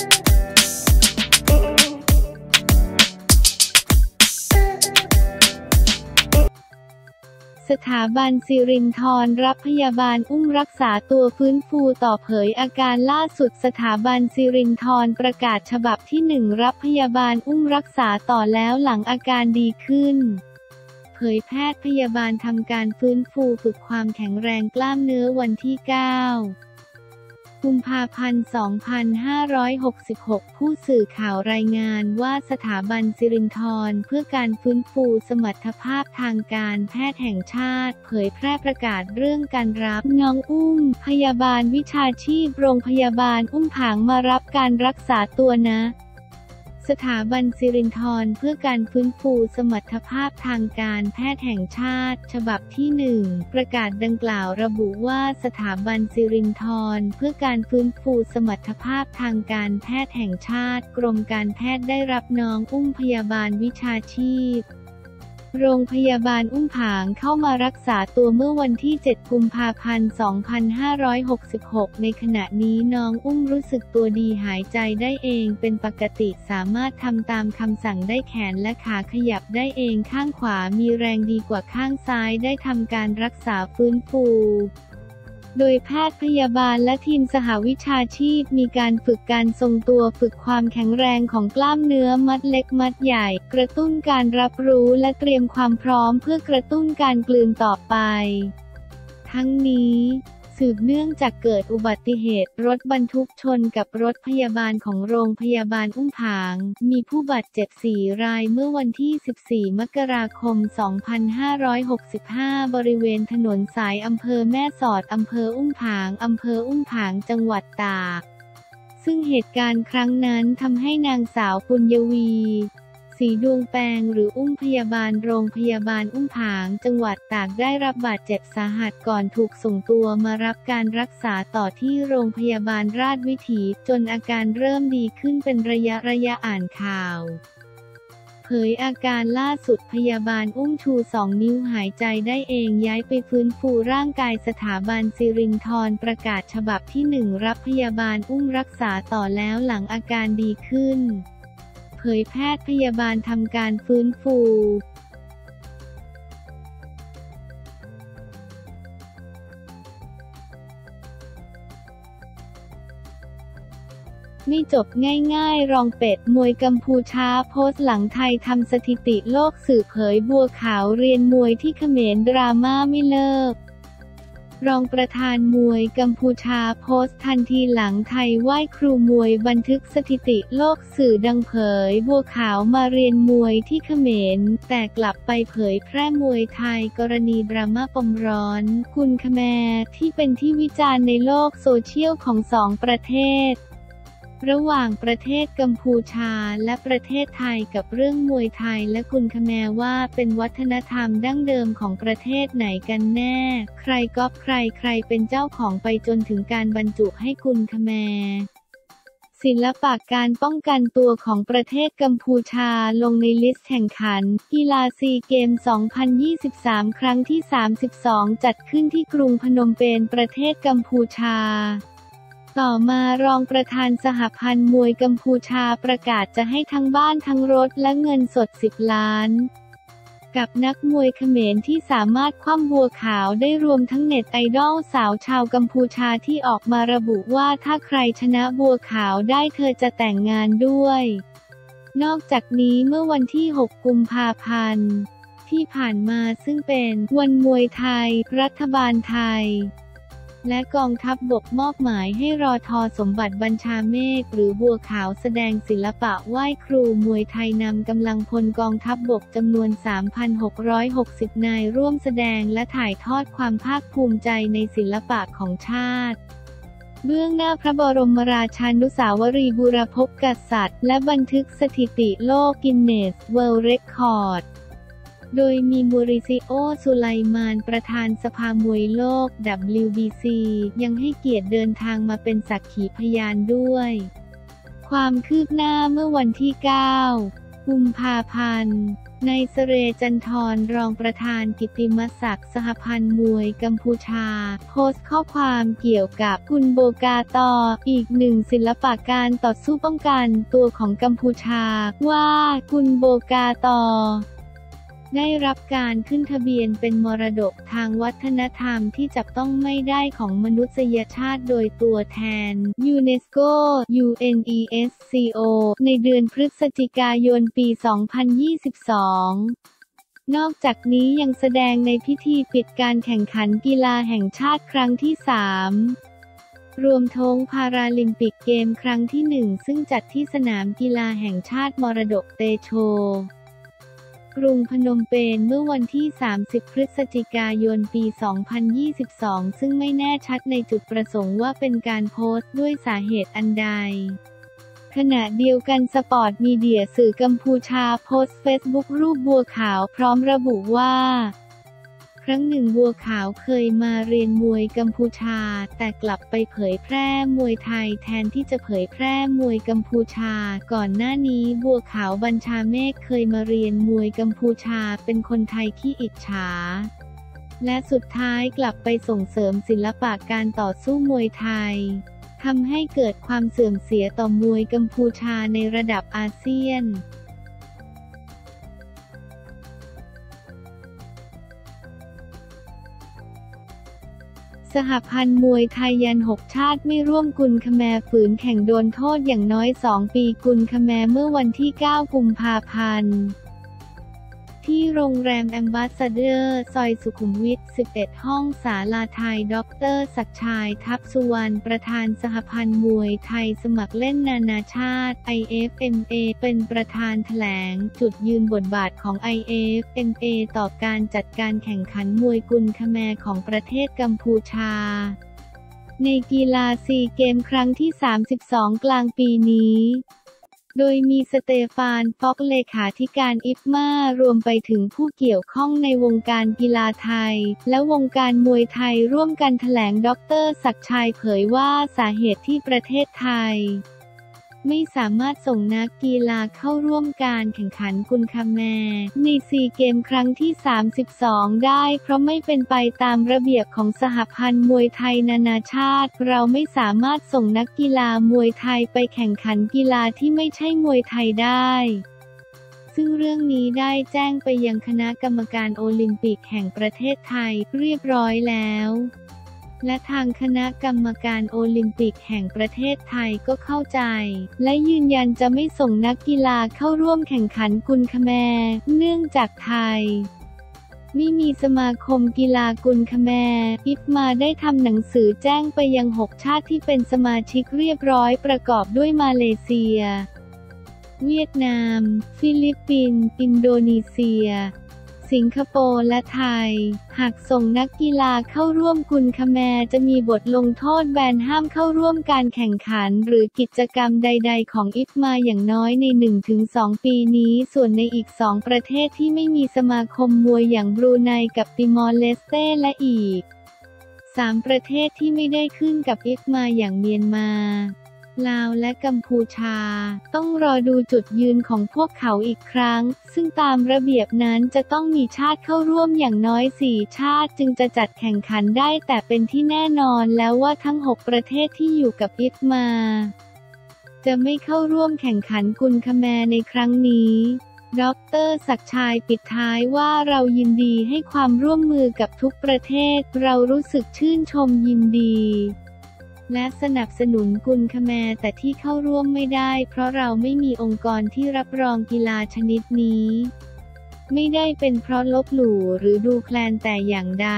สถาบันสิรินธรรับพยาบาลอุ้มรักษาตัวฟื้นฟูต่อเผยอาการล่าสุดสถาบันสิรินธรประกาศฉบับที่หนึ่งรับพยาบาลอุ้มรักษาต่อแล้วหลังอาการดีขึ้น เผยแพทย์พยาบาลทำการฟื้นฟูฝึกความแข็งแรงกล้ามเนื้อวันที่ 9 กุมภาพันธ์ 2566 ผู้สื่อข่าวรายงานว่าสถาบันสิรินทรเพื่อการฟื้นฟูสมรรถภาพทางการแพทย์แห่งชาติ เผยแพร่ประกาศเรื่องการรับน้องอุ้ม พยาบาลวิชาชีพโรงพยาบาลอุ้มผางมารับการรักษาตัวนะ สถาบันสิรินธรเพื่อการฟื้นฟูสมรรถภาพทางการแพทย์แห่งชาติ ฉบับที่หนึ่งประกาศดังกล่าวระบุว่าสถาบันสิรินธรเพื่อการฟื้นฟูสมรรถภาพทางการแพทย์แห่งชาติ กรมการแพทย์ได้รับน้องอุ้มพยาบาลวิชาชีพ โรงพยาบาลอุ้มผางเข้ามารักษาตัวเมื่อวันที่ 7 กุมภาพันธ์ 2566 ในขณะนี้น้องอุ้มรู้สึกตัวดีหายใจได้เองเป็นปกติสามารถทำตามคำสั่งได้แขนและขาขยับได้เองข้างขวามีแรงดีกว่าข้างซ้ายได้ทำการรักษาฟื้นฟู โดยแพทย์พยาบาลและทีมสหวิชาชีพ มีการฝึกการทรงตัวฝึกความแข็งแรงของกล้ามเนื้อมัดเล็กมัดใหญ่ กระตุ้นการรับรู้และเตรียมความพร้อมเพื่อกระตุ้นการกลืนต่อไป ทั้งนี้ สืบเนื่องจากเกิดอุบัติเหตุรถบรรทุกชนกับรถพยาบาลของโรงพยาบาลอุ้มผาง มีผู้บาดเจ็บ 4 รายเมื่อวันที่ 14 มกราคม 2565 บริเวณถนนสายอำเภอแม่สอดอำเภออุ้มผางอำเภออุ้มผางจังหวัดตาก ซึ่งเหตุการณ์ครั้งนั้นทำให้นางสาวปุญญวี สีดวงแปงหรืออุ้มพยาบาลโรงพยาบาลอุ้มผาง จังหวัดตากได้รับบาดเจ็บสาหัสก่อนถูกส่งตัวมารับการรักษาต่อที่โรงพยาบาลราชวิถีจนอาการเริ่มดีขึ้นเป็นระยะระยะอ่านข่าวเผยอาการล่าสุดพยาบาลอุ้มชูสองนิ้วหายใจได้เองย้ายไปฟื้นฟูร่างกายสถาบันสิรินธรประกาศฉบับที่หนึ่งรับพยาบาลอุ้มรักษาต่อแล้วหลังอาการดีขึ้น เผยแพทย์พยาบาลทำการฟื้นฟูไม่จบง่ายๆ รองเป็ด มวยกัมพูชาโพสต์หลังไทยทำสถิติโลกสื่อเผยบัวขาวเรียนมวยที่เขมรดราม่าไม่เลิก รองประธานมวยกัมพูชาโพสต์ทันทีหลังไทยไหว้ครูมวยบันทึกสถิติโลกสื่อดังเผย บัวขาวมาเรียนมวยที่เขมร แต่กลับไปเผยแพร่มวยไทยกรณีดราม่าปมร้อน คุณคแมที่เป็นที่วิจารณ์ในโลกโซเชียลของสองประเทศ ระหว่างประเทศกัมพูชาและประเทศไทยกับเรื่องมวยไทยและกุนขแมร์ว่าเป็นวัฒนธรรมดั้งเดิมของประเทศไหนกันแน่ ใครก๊อปใครใครเป็นเจ้าของไปจนถึงการบรรจุให้กุนขแมร์ศิลปะการป้องกันตัวของประเทศกัมพูชาลงใน list แข่งขัน กีฬาซีเกมส์ 2023 ครั้งที่ 32 จัดขึ้นที่กรุงพนมเปญประเทศกัมพูชา ต่อมารองประธานสหพันธ์มวยกัมพูชาประกาศจะให้ทั้งบ้านทั้งรถและเงินสด 10 ล้าน กับนักมวยเขมรที่สามารถคว่ำบัวขาวได้รวมทั้งเน็ตไอดอลสาวชาวกัมพูชาที่ออกมาระบุว่าถ้าใครชนะบัวขาวได้เธอจะแต่งงานด้วย นอกจากนี้เมื่อวันที่ 6 กุมภาพันธ์ที่ผ่านมาซึ่งเป็นวันมวยไทย รัฐบาลไทย และกองทัพบบกมอบหมายให้รอทอสมบัติบัญชาเมฆหรือบัวขาวแสดงศิลปะไหว้ครูมวยไทยนำกำลังพลกองทัพบบกจำนวน 3,660 นายร่วมแสดงและถ่ายทอดความภาคภูมิใจในศิลปะของชาติเบื้องหน้าพระบรมราชานุสาวรีย์บูรพกษัตริย์ และบันทึกสถิติโลก Guinness World Records โดยมีเมาริซิโอสุไลมานประธานสภามวยโลก WBC ยังให้เกียรติเดินทางมาเป็นสักขีพยานด้วย ความคืบหน้าเมื่อวันที่ 9 กุมภาพันธ์นายสเรจันทรรองประธานกิตติมศักดิ์สหพันธ์มวยกัมพูชา โพสต์ข้อความเกี่ยวกับกุนโบกาตออีกหนึ่งศิลปะการต่อสู้ป้องกันตัวของกัมพูชา ว่ากุนโบกาตอ ได้รับการขึ้นทะเบียนเป็นมรดกทางวัฒนธรรมที่จับต้องไม่ได้ของมนุษยชาติโดยตัวแทนยูเนสโก UNESCO ในเดือนพฤศจิกายนปี 2022นอกจากนี้ยังแสดงในพิธีปิดการแข่งขันกีฬาแห่งชาติครั้งที่ 3 รวมทั้งพาราลิมปิกเกมส์ครั้งที่ 1 ซึ่งจัดที่สนามกีฬาแห่งชาติมรดกเตโช กรุงพนมเปญเมื่อวันที่ 30 พฤศจิกายน ปี 2022 ซึ่งไม่แน่ชัดในจุดประสงค์ว่าเป็นการโพสต์ด้วยสาเหตุอันใดขณะเดียวกัน Sport Media สื่อกัมพูชาโพสต์เฟซบุ๊กรูปบัวขาวพร้อมระบุว่า รั้งหนึ่งบัวขาวเคยมาเรียนมวยกัมพูชา แต่กลับไปเผยแพร่มวยไทยแทนที่จะเผยแพร่มวยกัมพูชา ก่อนหน้านี้บัวขาวบัญชาเมฆเคยมาเรียนมวยกัมพูชาเป็นคนไทยที่อิจฉาและสุดท้ายกลับไปส่งเสริมศิลปะการต่อสู้มวยไทยทำให้เกิดความเสื่อมเสียต่อมวยกัมพูชาในระดับอาเซียน สหพันธ์มวยไทยยันหกชาติไม่ร่วมกุนขแมร์ฝืนแข่งโดนโทษอย่างน้อยสองปีกุนขแมร์เมื่อวันที่ 9 กุมภาพันธ์ ที่โรงแรมแอมบาสเดอร์ ซอยสุขุมวิท 11 ห้องศาลาไทยด็อกเตอร์ศักดิ์ชัยทัพสุวรรณ ประธานสหพันธ์มวยไทยสมัครเล่นนานาชาติ IFMA เป็นประธานแถลง จุดยืนบทบาทของ IFMA ต่อการจัดการแข่งขันมวยกุลคแมของประเทศกัมพูชาในกีฬาซีเกมครั้งที่ 32 กลางปีนี้ โดยมีสเตฟานฟอกเลขาธิการอิฟมารวมไปถึงผู้เกี่ยวข้องในวงการกีฬาไทย และวงการมวยไทยร่วมกันแถลงดรศักชัยเผยว่าสาเหตุที่ประเทศไทย ไม่สามารถส่งนักกีฬาเข้าร่วมการแข่งขันกุนคาแมในซีเกมครั้งที่ 32 ได้ เพราะไม่เป็นไปตามระเบียบของสหพันธ์มวยไทยนานาชาติ เราไม่สามารถส่งนักกีฬามวยไทยไปแข่งขันกีฬาที่ไม่ใช่มวยไทยได้ซึ่งเรื่องนี้ได้แจ้งไปยังคณะกรรมการโอลิมปิกแห่งประเทศไทยเรียบร้อยแล้ว และทางคณะกรรมการโอลิมปิกแห่งประเทศไทยก็เข้าใจ และยืนยันจะไม่ส่งนักกีฬาเข้าร่วมแข่งขันกุนขแมร์เนื่องจากไทยไม่มีสมาคมกีฬากุนขแมร์ IFMA ได้ทำหนังสือแจ้งไปยังหกชาติที่เป็นสมาชิกเรียบร้อยประกอบด้วยมาเลเซีย เวียดนาม ฟิลิปปินส์อินโดนีเซีย สิงคโปร์และไทย หากส่งนักกีฬาเข้าร่วมกุนขแมร์จะมีบทลงโทษแบนห้ามเข้าร่วมการแข่งขัน หรือกิจกรรมใด ๆ ของอิฟมาอย่างน้อยใน 1-2 ปีนี้ ส่วนในอีก 2 ประเทศที่ไม่มีสมาคมมวยอย่างบรูไนกับติมอร์เลสเต้และอีก 3 ประเทศที่ไม่ได้ขึ้นกับอิฟมาอย่างเมียนมา ลาวและกัมพูชา ต้องรอดูจุดยืนของพวกเขาอีกครั้ง ซึ่งตามระเบียบนั้นจะต้องมีชาติเข้าร่วมอย่างน้อยสี่ชาติจึงจะจัดแข่งขันได้แต่เป็นที่แน่นอนแล้วว่าทั้ง 6 ประเทศที่อยู่กับอิฟมา จะไม่เข้าร่วมแข่งขันกุลคแมในครั้งนี้ดรศักชัยปิดท้ายว่าเรายินดีให้ความร่วมมือกับทุกประเทศ เรารู้สึกชื่นชมยินดี และสนับสนุนกุลคแมแต่ที่เข้าร่วมไม่ได้ เพราะเราไม่มีองค์กรที่รับรองกีฬาชนิดนี้ ไม่ได้เป็นเพราะลบหลู่หรือดูแคลนแต่อย่างใด